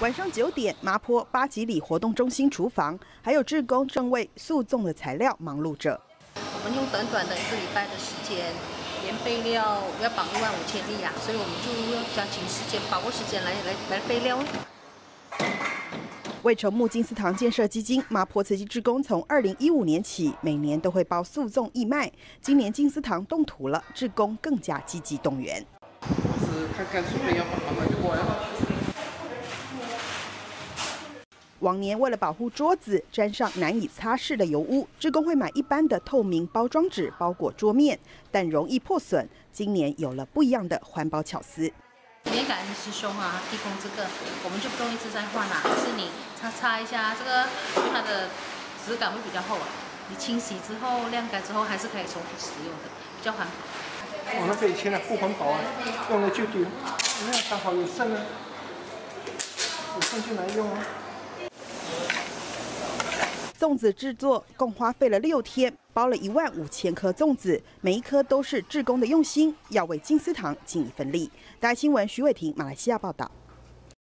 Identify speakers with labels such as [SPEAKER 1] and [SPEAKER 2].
[SPEAKER 1] 晚上九点，麻坡八吉里活动中心厨房，还有志工正为素粽的材料忙碌着。
[SPEAKER 2] 我们用短短的一个礼拜的时间，连备料要绑一万五千粒啊，所以我们就要抓紧时间，把握时间来来来备料。
[SPEAKER 1] 为筹募金丝堂建设基金，麻坡慈济志工从二零一五年起，每年都会包素粽义卖。今年金丝堂动土了，志工更加积极动员。
[SPEAKER 3] 是看看要帮忙就过来了。
[SPEAKER 1] 往年为了保护桌子沾上难以擦拭的油污，志工会买一般的透明包装纸包裹桌面，但容易破损。今年有了不一样的环保巧思。
[SPEAKER 2] 也感恩师兄啊，提供这个，我们就不用一直在换啦。是你擦擦一下，这个它的质感会比较厚啊。你清洗之后晾干之后，还是可以重复使用的，比较环保。
[SPEAKER 3] 我们这以前的不环保啊，用了就丢，你看刚好有剩啊，有剩就来用啊。
[SPEAKER 1] 粽子制作共花费了六天，包了一万五千颗粽子，每一颗都是志工的用心，要为金丝堂尽一份力。大新闻，徐伟婷，马来西亚报道。